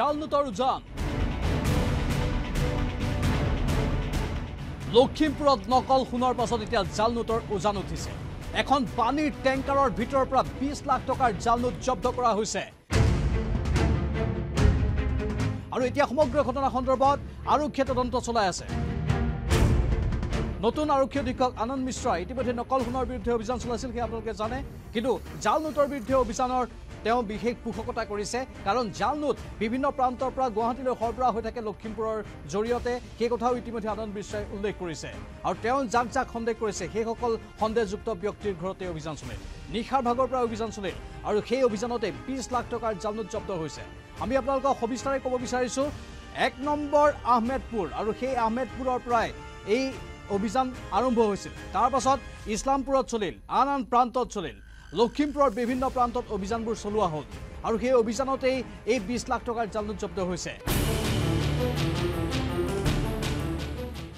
জাল নোটৰ উজান লখিমপুৰত নকল সোণৰ পাছত এতিয়া জাল নোটৰ উজান উঠিছে এখন টেংকাৰৰ ভিতৰৰ পৰা বিছ লাখ টকাৰ জাল নোট জব্দ কৰা হৈছে আৰু এতিয়া সমগ্ৰ ঘটনা সন্দৰ্ভত আৰক্ষীয়ে তদন্ত চলাই আছে নতুন আৰক্ষী অধীক্ষক আনন্দ মিশ্ৰাই ইতিমধ্যে নকল সোণৰ বিৰুদ্ধে অভিযান চলাইছিল সেয়া আপোনালোকে জানে কিন্তু জাল নোটৰ বিৰুদ্ধে অভিযানৰ তেওঁ বিশেষ পোষকতা কৰিছে। কাৰণ জাল নোট বিভিন্ন প্ৰান্তৰ পৰা গুৱাহাটীলৈ সৰবৰাহ হৈ থাকে লখিমপুৰৰ জৰিয়তে। সেই কথাও ইতিমধ্যে আনন্দ মিশ্ৰাই উল্লেখ কৰিছে। আৰু তেওঁ যাক যাক সন্দেহ কৰিছে সেইসকল সন্দেহযুক্ত ব্যক্তিৰ ঘৰতে অভিযান চলিল নিশাৰ ভাগৰ পৰা অভিযান চলিল আৰু সেই অভিযানতে বিছ লাখ টকাৰ জাল নোট জব্দ হৈছে। আমি আপোনালোকক সবিস্তাৰে ক'ব বিচাৰিছোঁ এক নম্বৰ আহমেদপুৰ আৰু সেই আহমেদপুৰৰ পৰাই এই অভিযান আৰম্ভ হৈছিল। তাৰ পাছত ইছলামপুৰত চলিল আন আন প্ৰান্তত চলিল। লখিমপুৰৰ বিভিন্ন প্ৰান্তত অভিযানবোৰ চলোৱা হ'ল আৰু সেই অভিযানতেই এই বিছ লাখ টকাৰ জাল নোট জব্দ হৈছে।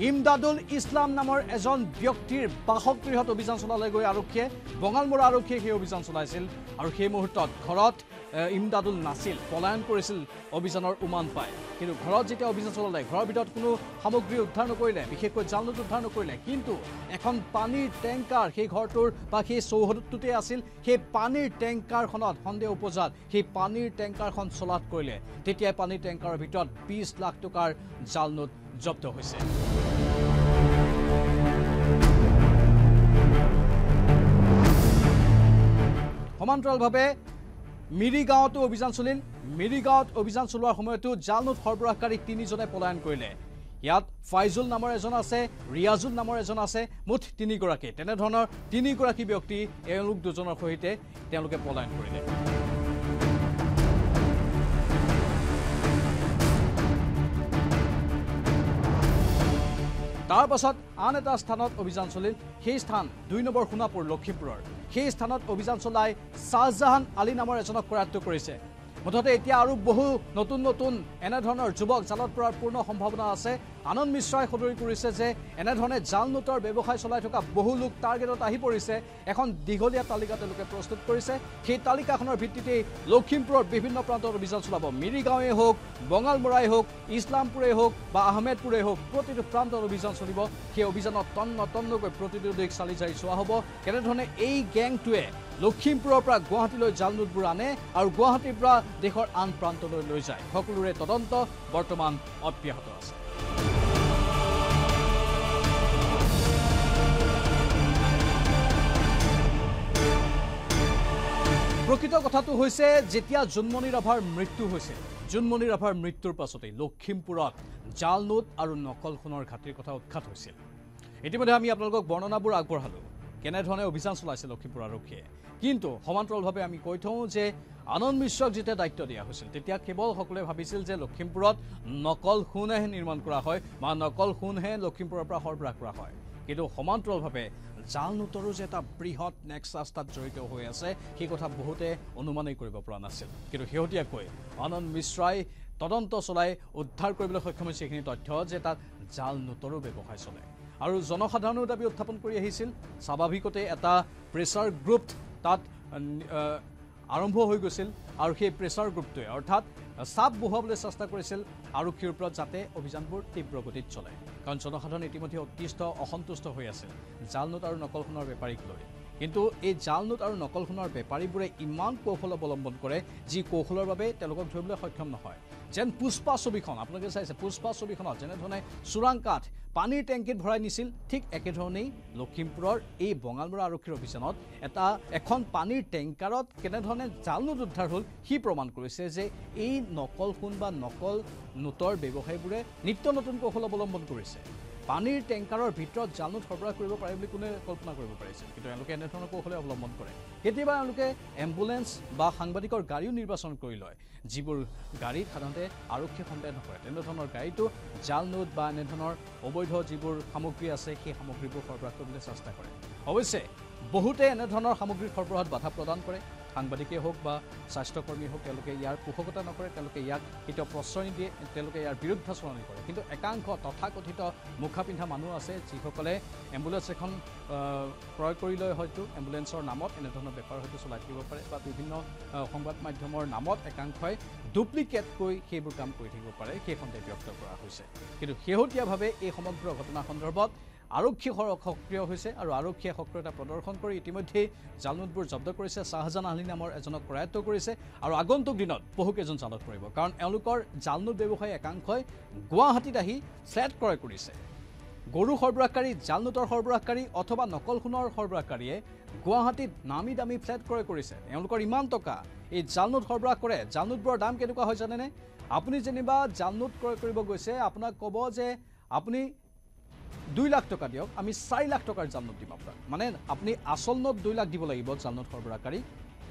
ইমদাদুল ইছলাম নামৰ এজন ব্যক্তিৰ বাসগৃহত অভিযান চলালে গৈ আৰক্ষীয়ে বঙালমৰা আৰক্ষীয়ে সেই অভিযান চলাইছিল আৰু সেই মুহূৰ্তত ঘৰত ইমদাদুল নাছিল পলায়ন কৰিছিল অভিযানৰ উমান পাই। কিন্তু ঘৰত যেতিয়া অভিযান চলালে ঘৰৰ ভিতৰত কোনো সামগ্ৰী উদ্ধাৰ নকৰিলে বিশেষকৈ জাল নোট উদ্ধাৰ নকৰিলে কিন্তু এখন পানীৰ টেংকাৰ সেই ঘৰটোৰ বা সেই চৌহদটোতে আছিল সেই পানীৰ টেংকাৰখনত সন্দেহ উপজাত সেই পানীৰ টেংকাৰখন চলাত কৰিলে। তেতিয়াই পানীৰ টেংকাৰৰ ভিতৰত বিছ লাখ টকাৰ জাল নোট জব্দ হৈছে। সমান্তৰালভাৱে মিৰিগাঁৱতো অভিযান চলিল। মিৰিগাঁৱত অভিযান চলোৱাৰ সময়তো জাল নোট সৰবৰাহকাৰী তিনিজনে পলায়ন কৰিলে। ইয়াত ফাইজুল নামৰ এজন আছে ৰিয়াজুল নামৰ এজন আছে মুঠ তিনিগৰাকী। তেনেধৰণৰ তিনিগৰাকী ব্যক্তি এওঁলোক দুজনৰ সৈতে তেওঁলোকে পলায়ন কৰিলে। তাৰ পাছত আন এটা স্থানত অভিযান চলিল। সেই স্থান দুই নম্বৰ সোণাপুৰ লখিমপুৰৰ সেই স্থানত অভিযান চলাই শ্বাহজাহান আলী নামৰ এজনক কৰায়ত্ব কৰিছে। মুঠতে এতিয়া আৰু বহু নতুন নতুন এনেধৰণৰ যুৱক জালত পৰাৰ পূৰ্ণ সম্ভাৱনা আছে। আনন্দ মিশ্ৰাই সদৰি কৰিছে যে এনেধৰণে জাল নোটৰ ব্যৱসায় চলাই থকা বহু লোক টাৰ্গেটত আহি পৰিছে। এখন দীঘলীয়া তালিকা তেওঁলোকে প্ৰস্তুত কৰিছে। সেই তালিকাখনৰ ভিত্তিতেই লখিমপুৰৰ বিভিন্ন প্ৰান্তত অভিযান চলাব। মিৰিগাঁৱেই হওক বঙালমৰাই হওক ইছলামপুৰেই হওক বা আহমেদপুৰেই হওক প্ৰতিটো প্ৰান্তত অভিযান চলিব। সেই অভিযানত তন্ন তন্নকৈ প্ৰতিটো দিশ চালি জাৰি চোৱা হ'ব। কেনেধৰণে এই গেংটোৱে লখিমপুৰৰ পৰা গুৱাহাটীলৈ জাল নোটবোৰ আনে আৰু গুৱাহাটীৰ পৰা দেশৰ আন প্ৰান্তলৈ লৈ যায়। সকলোৰে তদন্ত বৰ্তমান অব্যাহত আছে। প্ৰকৃত কথাটো হৈছে যেতিয়া জোনমণি ৰাভাৰ মৃত্যু হৈছিল জোনমণি ৰাভাৰ মৃত্যুৰ পাছতেই লখিমপুৰত জাল নোট আৰু নকল সোণৰ ঘাটিৰ কথা উৎখাত হৈছিল। ইতিমধ্যে আমি আপোনালোকক বৰ্ণনাবোৰ আগবঢ়ালোঁ। কেনেধৰণে অভিযান চলাইছে লখিমপুৰ আৰক্ষীয়ে? কিন্তু সমান্তৰালভাৱে আমি কৈ থওঁ যে আনন্দ মিশ্ৰক যেতিয়া দায়িত্ব দিয়া হৈছিল তেতিয়া কেৱল সকলোৱে ভাবিছিল যে লখিমপুৰত নকল সোণহে নিৰ্মাণ কৰা হয় বা নকল সোণহে লখিমপুৰৰ পৰা সৰবৰাহ কৰা হয়। কিন্তু সমান্তৰালভাৱে জাল নোটৰো যে এটা বৃহৎ নেক্সাছ তাত জড়িত হৈ আছে সেই কথা বহুতে অনুমানেই কৰিব পৰা নাছিল। কিন্তু শেহতীয়াকৈ আনন্দ মিশ্ৰাই তদন্ত চলাই উদ্ধাৰ কৰিবলৈ সক্ষম হৈছে এইখিনি তথ্য যে তাত জাল নোটৰো ব্যৱসায় চলে। আৰু জনসাধাৰণেও দাবী উত্থাপন কৰি আহিছিল। স্বাভাৱিকতে এটা প্ৰেছাৰ গ্ৰুপ তাত আৰম্ভ হৈ গৈছিল। আৰু সেই প্ৰেছাৰ গ্ৰুপটোৱে অৰ্থাৎ চাপ বহুৱাবলৈ চেষ্টা কৰিছিল আৰক্ষীৰ ওপৰত যাতে অভিযানবোৰ তীব্ৰ গতিত চলে। কাৰণ জনসাধাৰণ ইতিমধ্যে অতিষ্ঠ অসন্তুষ্ট হৈ আছিল জাল নোট আৰু নকল সোণৰ বেপাৰীক লৈ। কিন্তু এই জাল নোট আৰু নকল সোণৰ বেপাৰীবোৰে ইমান কৌশল অৱলম্বন কৰে যি কৌশলৰ বাবে তেওঁলোকক ধৰিবলৈ সক্ষম নহয়। যেন পুষ্পা ছবিখন আপোনালোকে চাইছে পুষ্পা ছবিখনত যেনেধৰণে চোৰাং কাঠ পানীৰ টেংকিত ভৰাই নিছিল ঠিক একেধৰণেই লখিমপুৰৰ এই বঙালমৰা আৰক্ষীৰ অভিযানত এটা এখন পানীৰ টেংকাৰত কেনেধৰণে জাল নোট উদ্ধাৰ হ'ল সি প্ৰমাণ কৰিছে যে এই নকল সোণ বা নকল নোটৰ ব্যৱসায়ীবোৰে নিত্য নতুন কৌশল অৱলম্বন কৰিছে। পানীৰ টেংকাৰৰ ভিতৰত জাল সৰবৰাহ কৰিব পাৰে বুলি কোনে কল্পনা কৰিব পাৰিছিল কিন্তু এওঁলোকে এনেধৰণৰ কৌশলে অৱলম্বন কৰে। কেতিয়াবা এওঁলোকে এম্বুলেঞ্চ বা সাংবাদিকৰ গাড়ীও নিৰ্বাচন কৰি লয় যিবোৰ গাড়ীত সাধাৰণতে আৰক্ষীয়ে সন্দেহ নকৰে। তেনেধৰণৰ গাড়ীটো জাল নোট বা এনেধৰণৰ অবৈধ যিবোৰ সামগ্ৰী আছে সেই সামগ্ৰীবোৰ সৰবৰাহ কৰিবলৈ চেষ্টা কৰে। অৱশ্যে বহুতে এনেধৰণৰ সামগ্ৰী সৰবৰাহত বাধা প্ৰদান কৰে। সাংবাদিকেই হওক বা স্বাস্থ্যকৰ্মীয়ে হওক তেওঁলোকে ইয়াৰ পোষকতা নকৰে তেওঁলোকে ইয়াক কেতিয়াও প্ৰশ্ৰয় নিদিয়ে তেওঁলোকে ইয়াৰ বিৰুদ্ধাচৰণি কৰে। কিন্তু একাংশ তথাকথিত মুখা পিন্ধা মানুহ আছে যিসকলে এম্বুলেঞ্চ এখন ক্ৰয় কৰি লৈ হয়তো এম্বুলেঞ্চৰ নামত এনেধৰণৰ বেপাৰ হয়তো চলাই থাকিব পাৰে বা বিভিন্ন সংবাদ মাধ্যমৰ নামত একাংশই ডুপ্লিকেটকৈ সেইবোৰ কাম কৰি থাকিব পাৰে সেই সন্দেহ ব্যক্ত কৰা হৈছে। কিন্তু শেহতীয়াভাৱে এই সমগ্ৰ ঘটনা সন্দৰ্ভত আৰক্ষী সক্ৰিয় হৈছে আৰু আৰক্ষীয়ে সক্ৰিয়তা প্ৰদৰ্শন কৰি ইতিমধ্যেই জালনোটবোৰ জব্দ কৰিছে। শ্বাহজাহান আলী নামৰ এজনক কৰায়ত্ব কৰিছে আৰু আগন্তুক দিনত বহুকেইজন জালত পৰিব। কাৰণ এওঁলোকৰ জালনোট ব্যৱসায়ী একাংশই গুৱাহাটীত আহি ফ্লেট ক্ৰয় কৰিছে। গৰু সৰবৰাহকাৰী জালনোটৰ সৰবৰাহকাৰী অথবা নকল সোণৰ সৰবৰাহকাৰীয়ে গুৱাহাটীত নামী দামী ফ্লেট ক্ৰয় কৰিছে। এওঁলোকৰ ইমান টকা এই জালনোট সৰবৰাহ কৰে। জালনোটবোৰৰ দাম কেনেকুৱা হয় জানেনে? আপুনি যেনিবা জালনোট ক্ৰয় কৰিব গৈছে আপোনাক ক'ব যে আপুনি দুই লাখ টকা দিয়ক আমি চাৰি লাখ টকাৰ জাল নোট দিম আপোনাক। মানে আপুনি আচল নোট দুই লাখ দিব লাগিব জাল নোট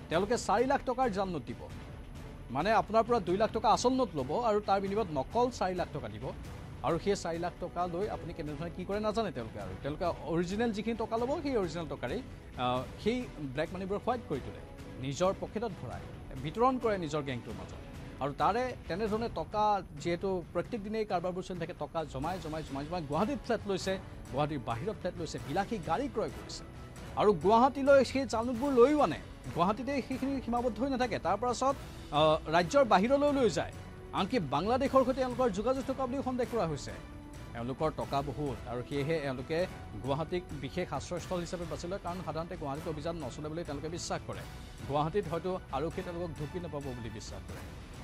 তেওঁলোকে চাৰি লাখ টকাৰ জাল নোট দিব। মানে আপোনাৰ পৰা দুই লাখ টকা আচল নোট ল'ব আৰু তাৰ বিনিময়ত নকল চাৰি লাখ টকা দিব। আৰু সেই চাৰি লাখ টকা লৈ আপুনি কেনেধৰণে কি কৰে নাজানে তেওঁলোকে আৰু। তেওঁলোকে অৰিজিনেল যিখিনি টকা ল'ব সেই অৰিজিনেল টকাৰেই সেই ব্লেক মানিবোৰ হোৱাইট কৰি তোলে। নিজৰ পকেটত ভৰাই বিতৰণ কৰে নিজৰ গেংটোৰ মাজত। আৰু তাৰে তেনেধৰণে টকা যিহেতু প্ৰত্যেক দিনেই কাৰোবাৰবোৰ চলি থাকে টকা জমাই জমাই জমাই জমাই গুৱাহাটীত ফ্লেট লৈছে গুৱাহাটীৰ বাহিৰত ফ্লেট লৈছে বিলাসী গাড়ী ক্ৰয় কৰিছে। আৰু গুৱাহাটীলৈ সেই জালনোটবোৰ লৈও আনে। গুৱাহাটীতে সেইখিনি সীমাবদ্ধ হৈ নাথাকে। তাৰ পাছত ৰাজ্যৰ বাহিৰলৈ লৈ যায়। আনকি বাংলাদেশৰ সৈতে এওঁলোকৰ যোগাযোগ থকা বুলিও সন্দেহ কৰা হৈছে। এওঁলোকৰ টকা বহুত আৰু সেয়েহে এওঁলোকে গুৱাহাটীক বিশেষ আশ্ৰয়স্থল হিচাপে বাছি লয় কাৰণ সাধাৰণতে গুৱাহাটীত অভিযান নচলে বুলি তেওঁলোকে বিশ্বাস কৰে। গুৱাহাটীত হয়তো আৰক্ষীয়ে তেওঁলোকক ঢুকি নাপাব বুলি বিশ্বাস কৰে।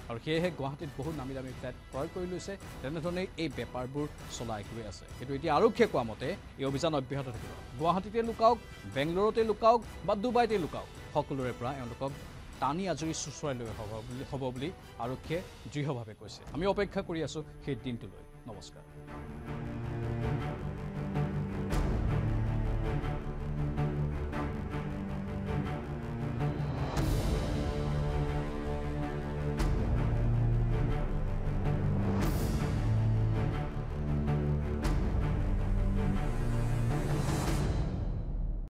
আৰু সেয়েহে গুৱাহাটীত বহুত নামী দামী ফ্লেট ক্ৰয় কৰি লৈছে। তেনেধৰণেই এই বেপাৰবোৰ চলাই গৈ আছে। কিন্তু এতিয়া আৰক্ষীয়ে কোৱা মতে এই অভিযান অব্যাহত থাকিব। গুৱাহাটীতে লুকাওক বেংগলোৰতে লুকাওক বা ডুবাইতে লুকাওক সকলোৰে পৰা এওঁলোকক টানি আজৰি চুচৰাই লৈ হ'ব বুলি হ'ব বুলি আৰক্ষীয়ে দৃঢ়ভাৱে কৈছে। আমি অপেক্ষা কৰি আছোঁ সেই দিনটোলৈ। নমস্কাৰ।